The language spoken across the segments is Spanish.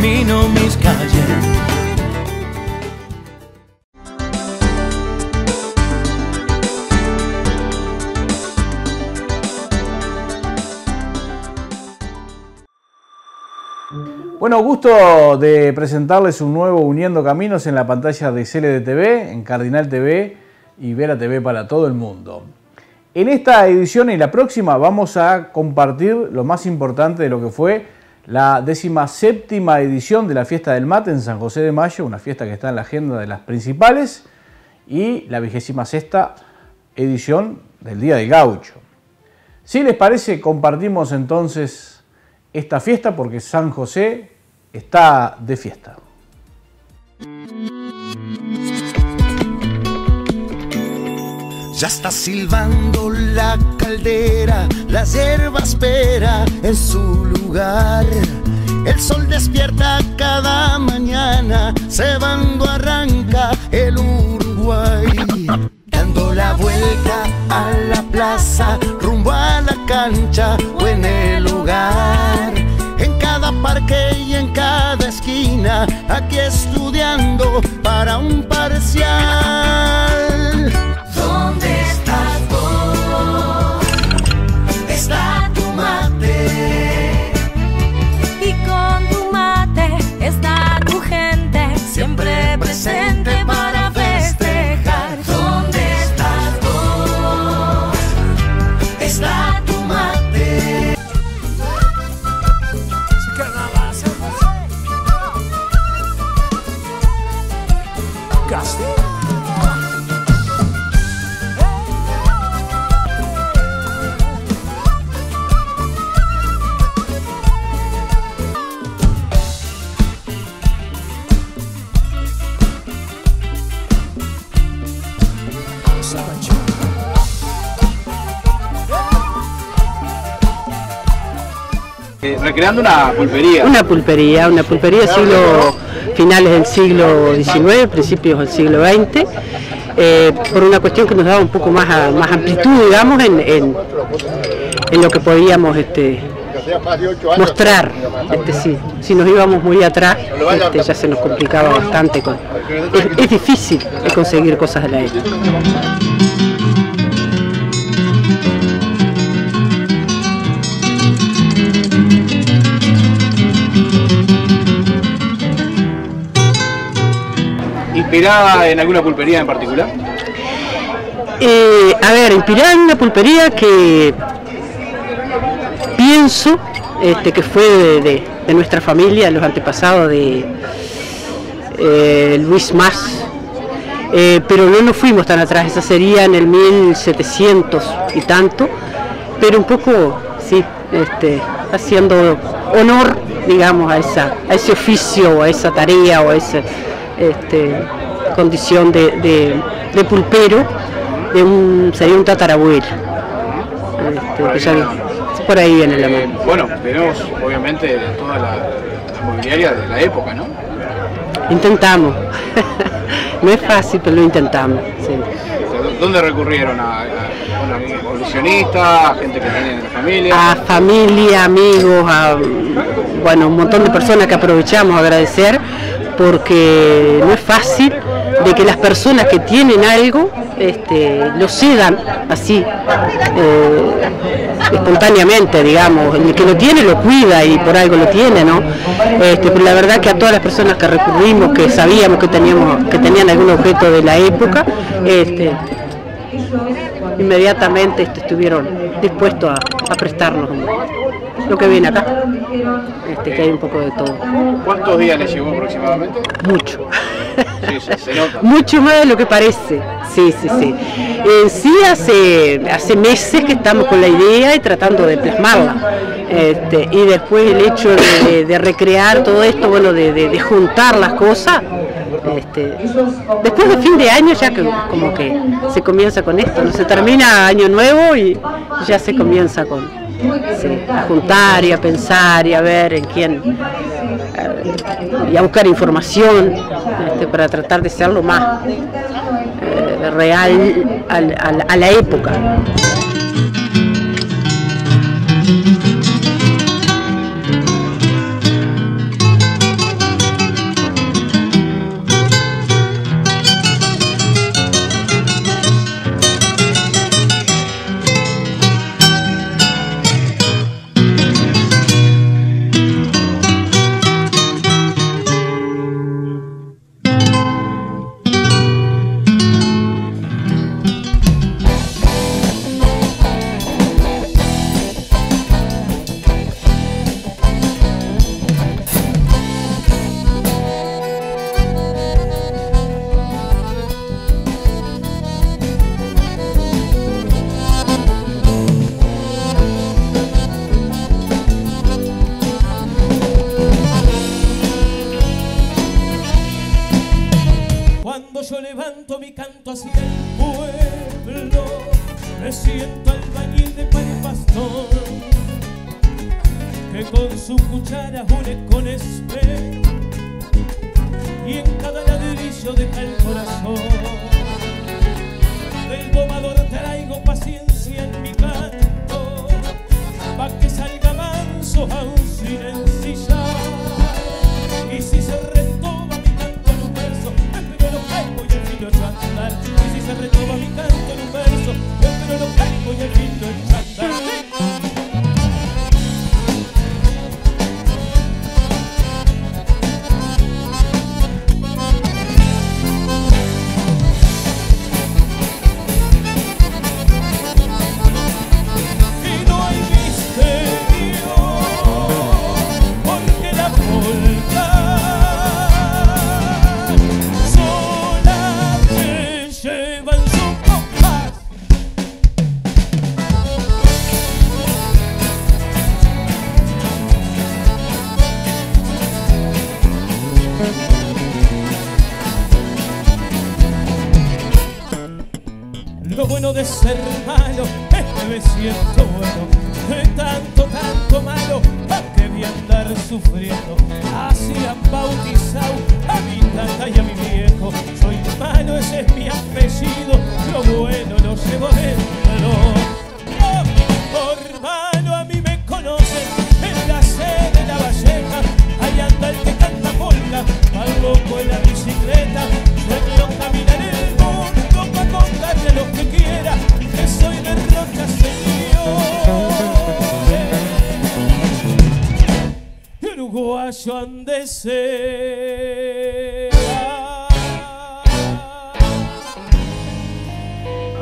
camino mis calles. Bueno, gusto de presentarles un nuevo Uniendo Caminos en la pantalla de CLD en Cardinal TV y Vera TV para todo el mundo. En esta edición y la próxima vamos a compartir lo más importante de lo que fue la décima séptima edición de la Fiesta del Mate en San José de Mayo, una fiesta que está en la agenda de las principales, y la vigésima sexta edición del Día del Gaucho. Si les parece, compartimos entonces esta fiesta porque San José está de fiesta. Ya está silbando la caldera, la hierba espera en su lugar. El sol despierta cada mañana, cebando arranca el Uruguay. Dando la vuelta a la plaza, rumbo a la cancha o en el lugar. En cada parque y en cada esquina, aquí estudiando para un parcial. Recreando una pulpería. Una pulpería, una pulpería siglo finales del siglo XIX, principios del siglo XX, eh, por una cuestión que nos daba un poco más, más amplitud, digamos, en, en- en lo que podíamos este, mostrar. Este, si, si nos íbamos muy atrás, este, ya se nos complicaba bastante. Con, es, es difícil conseguir cosas de la época. ¿Inspirada en alguna pulpería en particular? Eh, a ver, inspirada en una pulpería que pienso este, que fue de, nuestra familia, los antepasados de eh, Luis Más, Eh, pero no nos fuimos tan atrás, esa sería en el 1700 y tanto, pero un poco, sí, este, haciendo honor, digamos, a, esa, a ese oficio, o a esa tarea o a esa este, condición de, de- de pulpero, de un, sería un tatarabuelo. Este, que ya- por ahí viene la Eh, mano. bueno, tenemos obviamente toda la, la mobiliaria de la época, ¿no? Intentamos. no es fácil, pero lo intentamos. sí. O sea, ¿dó- ¿Dónde recurrieron? ¿A, a coleccionistas, a gente que tiene en la familia? a familia, amigos, a bueno, un montón de personas que aprovechamos a agradecer porque no es fácil de que las personas que tienen algo este, lo cedan así eh, espontáneamente, digamos, el que lo tiene lo cuida y por algo lo tiene, ¿no? Este, pero la verdad que a todas las personas que recurrimos, que sabíamos que teníamos, que tenían algún objeto de la época, este, inmediatamente este, estuvieron dispuestos a, a prestarnos lo que viene acá, este, que hay un poco de todo, ¿Cuántos días les llevó aproximadamente? mucho. Sí, se, se nota. Mucho más de lo que parece, sí, sí, sí. En sí hace, hace meses que estamos con la idea y tratando de plasmarla. Este, y después el hecho de, de- de recrear todo esto, bueno, de, de- de juntar las cosas, este, después de fin de año ya que como que se comienza con esto, ¿no? se termina año nuevo y ya se comienza con a juntar y a pensar y a ver en quién y a buscar información este, para tratar de ser lo más eh, real al- al- a la época. Levanto mi canto hacia el pueblo, me siento albañil de pan pastor, que con su cuchara une con espejo Lo bueno de ser malo es que me siento bueno. De tanto, tanto malo, ¿a qué voy a andar sufriendo? Así han bautizado a mi tata y a mi viejo. Soy malo, ese es mi apellido.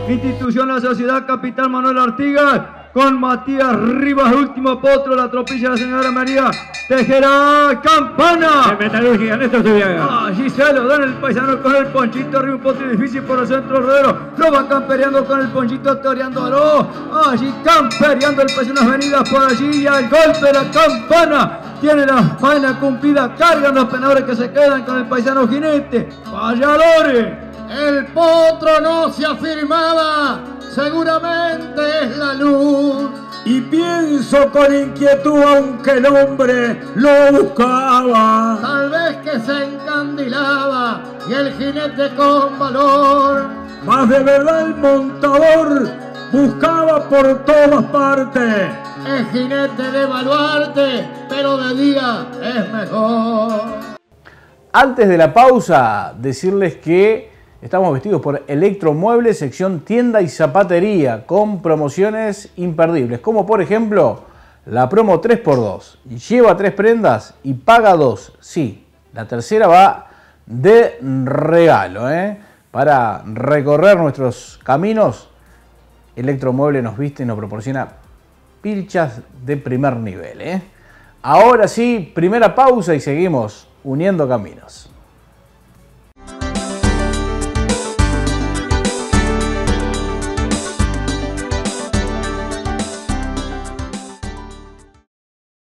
Institución La Sociedad Capital Manuel Artigas con Matías Rivas, último potro, la tropilla de la señora María Tejera Campana. Metalurgia, Néstor Zubiaga. Allí se lo dan el paisano con el ponchito, arriba un potro difícil por el centro rodero. Lo va campereando con el ponchito, toreándolo. Allí campereando el paisano las venidas por allí y al golpe de la campana. Tiene la faena cumplida, cargan los penadores que se quedan con el paisano jinete. ¡Valladores! El potro no se afirmaba, seguramente es la luz. Y pienso con inquietud, aunque el hombre lo buscaba. Tal vez que se encandilaba y el jinete con valor. Más de verdad el montador buscaba por todas partes. Es jinete de baluarte, pero de día es mejor. Antes de la pausa, decirles que estamos vestidos por Electromuebles, sección tienda y zapatería, con promociones imperdibles, como por ejemplo la promo 3x2. Lleva tres prendas y paga dos. Sí, la tercera va de regalo. ¿eh? Para recorrer nuestros caminos, Electromueble nos viste y nos proporciona pilchas de primer nivel. ¿eh? Ahora sí, primera pausa y seguimos uniendo caminos.